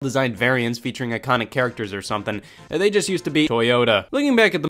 designed variants featuring iconic characters or something. They just used to be Toyota. Looking back at the